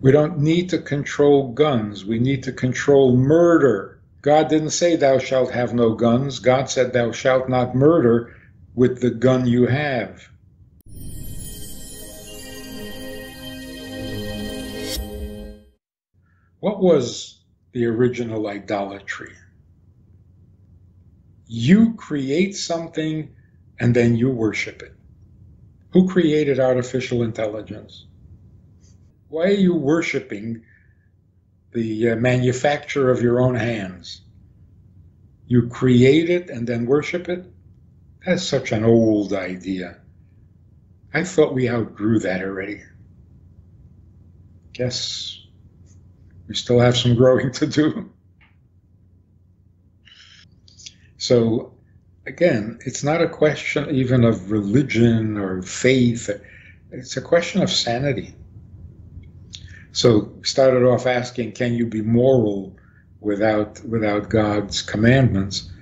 We don't need to control guns. We need to control murder. God didn't say, Thou shalt have no guns. God said, Thou shalt not murder with the gun you have. What was the original idolatry? You create something and then you worship it. Who created artificial intelligence? Why are you worshiping the uh, manufacture of your own hands? You create it and then worship it? That's such an old idea. I thought we outgrew that already. Guess we still have some growing to do. So, again, it's not a question even of religion or faith, it's a question of sanity. So started off asking, can you be moral without without God's commandments?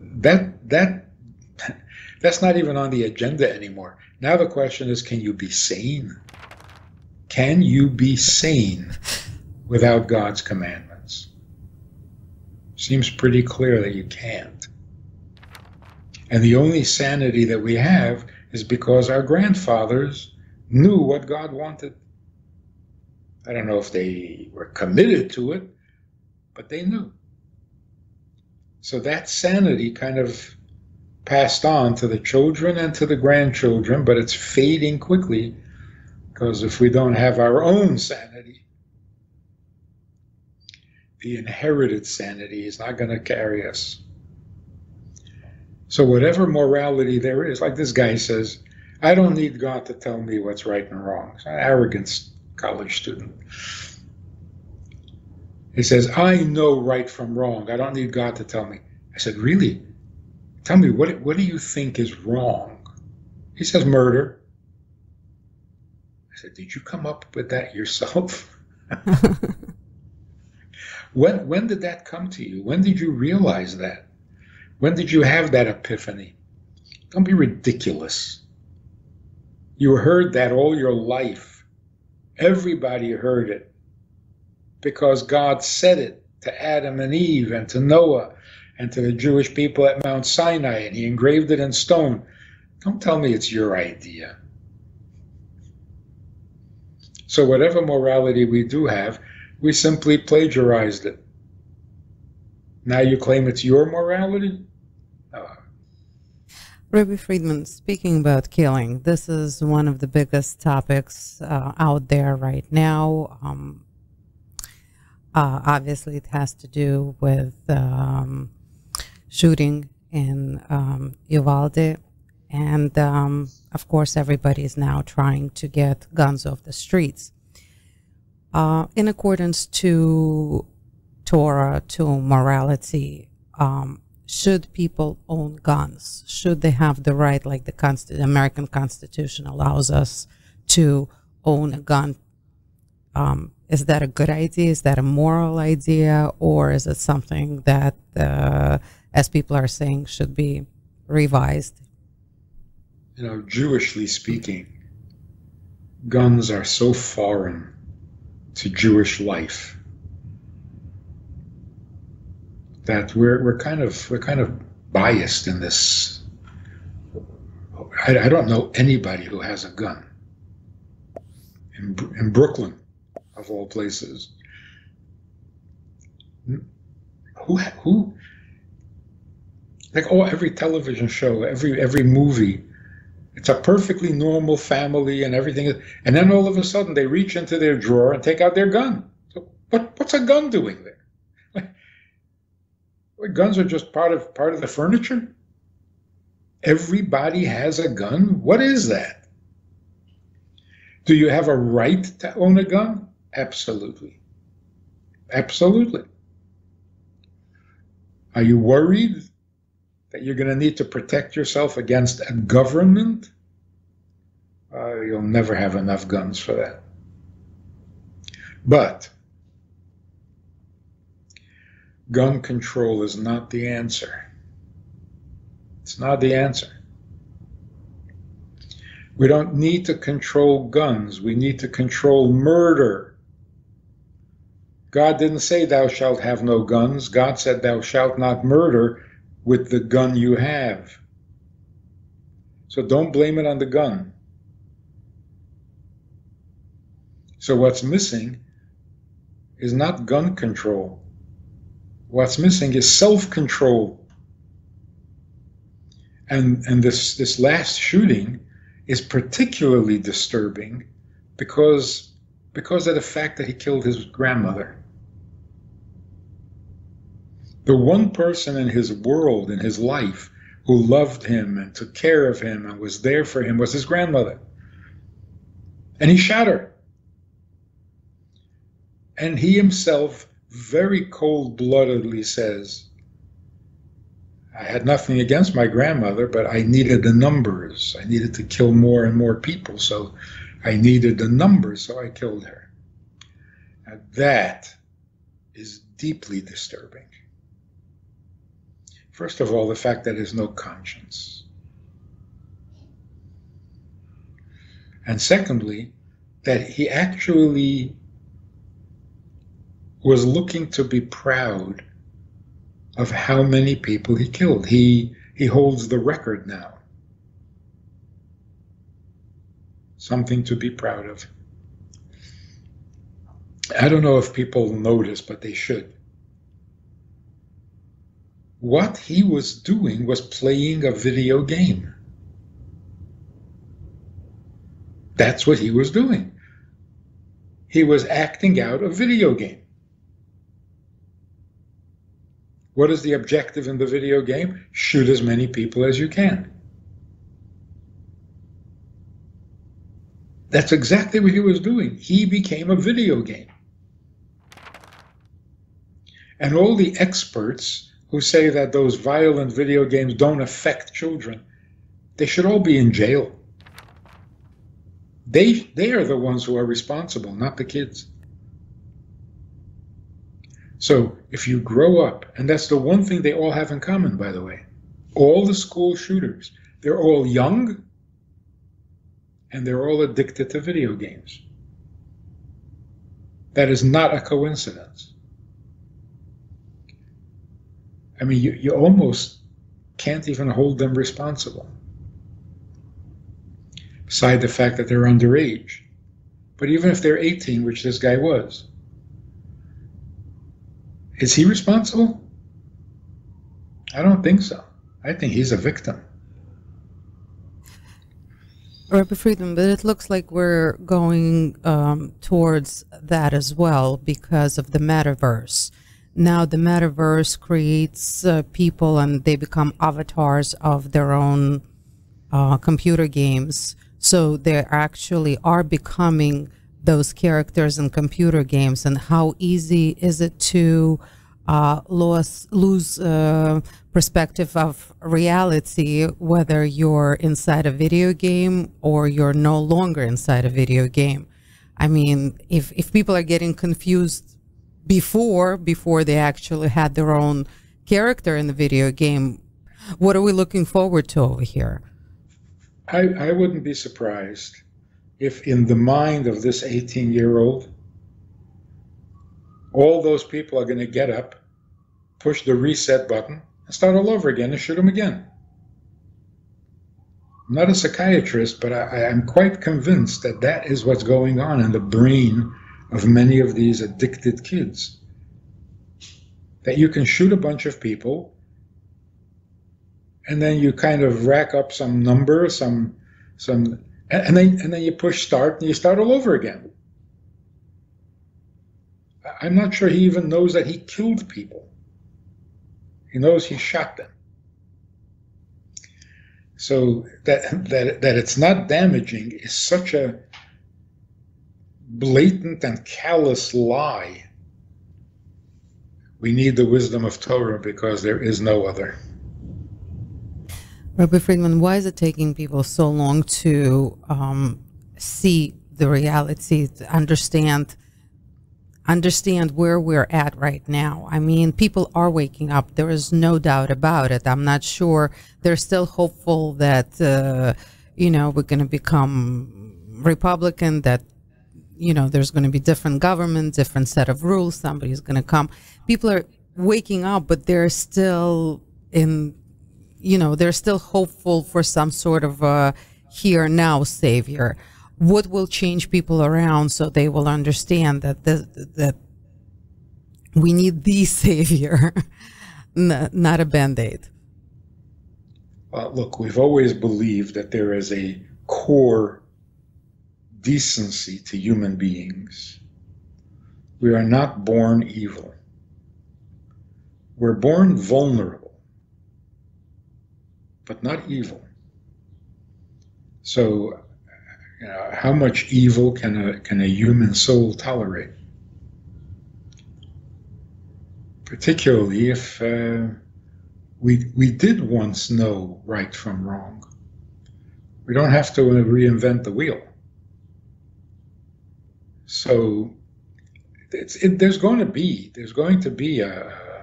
That that that's not even on the agenda anymore. Now the question is, can you be sane? Can you be sane without God's commandments? Seems pretty clear that you can't. And the only sanity that we have is because our grandfathers knew what God wanted. I don't know if they were committed to it, but they knew. So that sanity kind of passed on to the children and to the grandchildren, but it's fading quickly because if we don't have our own sanity, the inherited sanity is not going to carry us. So, whatever morality there is, like this guy says, I don't need God to tell me what's right and wrong. It's an arrogance college student. He says, I know right from wrong. I don't need God to tell me. I said, Really? Tell me, what, what do you think is wrong? He says, Murder. I said, Did you come up with that yourself? when, when did that come to you? When did you realize that? When did you have that epiphany? Don't be ridiculous. You heard that all your life. Everybody heard it because God said it to Adam and Eve and to Noah and to the Jewish people at Mount Sinai, and he engraved it in stone. Don't tell me it's your idea. So, whatever morality we do have, we simply plagiarized it. Now you claim it's your morality? Rabbi Friedman, speaking about killing, this is one of the biggest topics uh, out there right now. Um, uh, obviously, it has to do with um, shooting in um, Uvalde. And um, of course, everybody is now trying to get guns off the streets. Uh, in accordance to Torah, to morality, um, should people own guns? Should they have the right, like the Consti- American Constitution allows us to own a gun? Um, is that a good idea? Is that a moral idea? Or is it something that, uh, as people are saying, should be revised? You know, Jewishly speaking, guns are so foreign to Jewish life that we're we're kind of we're kind of biased in this. I, I don't know anybody who has a gun in in Brooklyn, of all places. Who who like oh every television show, every every movie, it's a perfectly normal family and everything, and then all of a sudden they reach into their drawer and take out their gun. So what what's a gun doing there? Guns are just part of part of the furniture. Everybody has a gun. What is that? Do you have a right to own a gun? Absolutely. Absolutely. Are you worried that you're going to need to protect yourself against a government? Uh, you'll never have enough guns for that. But gun control is not the answer. It's not the answer. We don't need to control guns. We need to control murder. God didn't say, Thou shalt have no guns. God said, Thou shalt not murder with the gun you have. So don't blame it on the gun. So what's missing is not gun control. What's missing is self-control. And, and this, this last shooting is particularly disturbing because, because of the fact that he killed his grandmother. The one person in his world, in his life, who loved him and took care of him and was there for him was his grandmother. And he shot her. And he himself very cold bloodedly says, I had nothing against my grandmother, but I needed the numbers. I needed to kill more and more people, so I needed the numbers, so I killed her. Now that is deeply disturbing. First of all, the fact that there's no conscience. And secondly, that he actually was looking to be proud of how many people he killed. He he holds the record now. Something to be proud of. I don't know if people notice, but they should. What he was doing was playing a video game. That's what he was doing. He was acting out a video game. What is the objective in the video game? Shoot as many people as you can. That's exactly what he was doing. He became a video game. And all the experts who say that those violent video games don't affect children, they should all be in jail. They, they are the ones who are responsible, not the kids. So if you grow up, and that's the one thing they all have in common, by the way, all the school shooters, they're all young and they're all addicted to video games. That is not a coincidence. I mean, you, you almost can't even hold them responsible. Beside the fact that they're underage. But even if they're 18, which this guy was, is he responsible? I don't think so. I think he's a victim. Rabbi Friedman, but it looks like we're going um, towards that as well because of the metaverse. Now, the metaverse creates uh, people and they become avatars of their own uh, computer games. So they actually are becoming those characters in computer games and how easy is it to uh, lose, lose uh, perspective of reality, whether you're inside a video game or you're no longer inside a video game. I mean, if, if people are getting confused before, before they actually had their own character in the video game, what are we looking forward to over here? I, I wouldn't be surprised if in the mind of this 18 year old, all those people are going to get up, push the reset button, and start all over again and shoot them again. I'm not a psychiatrist, but I, am quite convinced that that is what's going on in the brain of many of these addicted kids. That you can shoot a bunch of people, and then you kind of rack up some number, some some and then and then you push start and you start all over again. I'm not sure he even knows that he killed people. He knows he shot them. So that that that it's not damaging is such a blatant and callous lie. We need the wisdom of Torah because there is no other. Rabbi Friedman, why is it taking people so long to um, see the reality, to understand understand where we're at right now? I mean, people are waking up. There is no doubt about it. I'm not sure they're still hopeful that uh, you know we're going to become Republican, that you know, there's going to be different government, different set of rules. Somebody's going to come. People are waking up, but they're still in, you know, they're still hopeful for some sort of a here now savior. What will change people around so they will understand that the, that we need the savior, not a band aid? Uh, look, we've always believed that there is a core decency to human beings. We are not born evil. We're born vulnerable, but not evil. So, you know, how much evil can a, can a human soul tolerate? Particularly if uh, we, we did once know right from wrong. We don't have to reinvent the wheel. So it, there's going to be there's going to be a,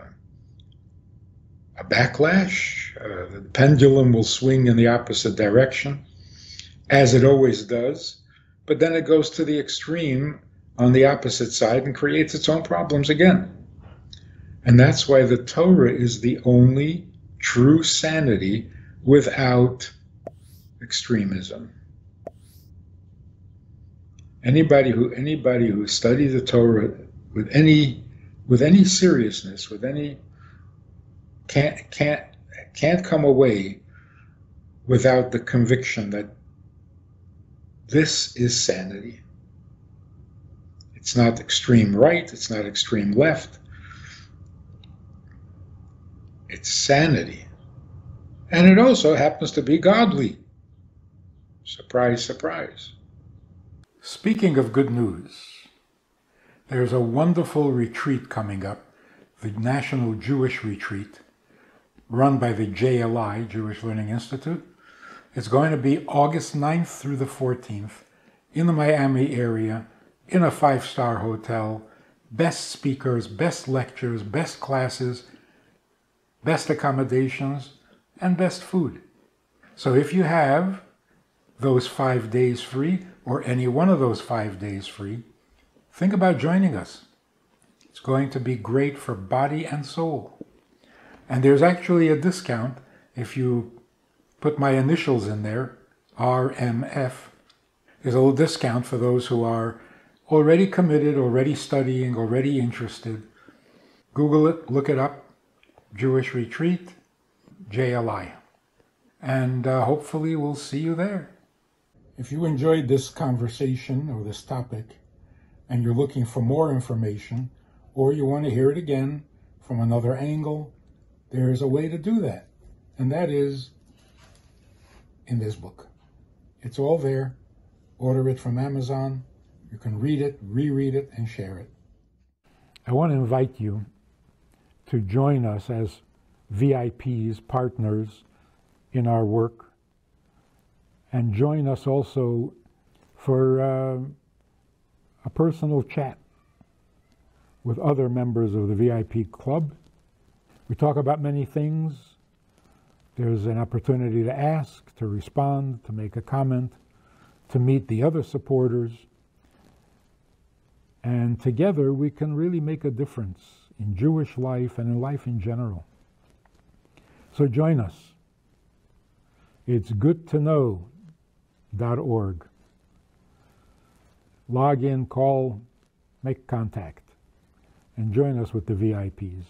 a backlash. Uh, the pendulum will swing in the opposite direction, as it always does. But then it goes to the extreme on the opposite side and creates its own problems again. And that's why the Torah is the only true sanity without extremism. Anybody who anybody who studies the Torah with any with any seriousness, with any can't can't can't come away without the conviction that this is sanity. It's not extreme right, it's not extreme left. It's sanity. And it also happens to be godly. Surprise, surprise. Speaking of good news, there's a wonderful retreat coming up, the National Jewish Retreat, run by the JLI, Jewish Learning Institute. It's going to be August 9th through the 14th in the Miami area, in a five star hotel. Best speakers, best lectures, best classes, best accommodations, and best food. So if you have those five days free, or any one of those five days free, think about joining us. It's going to be great for body and soul. And there's actually a discount if you put my initials in there, RMF. There's a little discount for those who are already committed, already studying, already interested. Google it, look it up, Jewish Retreat, JLI. And uh, hopefully we'll see you there. If you enjoyed this conversation or this topic and you're looking for more information or you want to hear it again from another angle, there is a way to do that. And that is in this book. It's all there. Order it from Amazon. You can read it, reread it, and share it. I want to invite you to join us as VIPs, partners in our work and join us also for uh, a personal chat with other members of the VIP club. We talk about many things. There's an opportunity to ask, to respond, to make a comment, to meet the other supporters. And together we can really make a difference in Jewish life and in life in general. So join us. It's good to know org. Log in, call, make contact, and join us with the VIPs.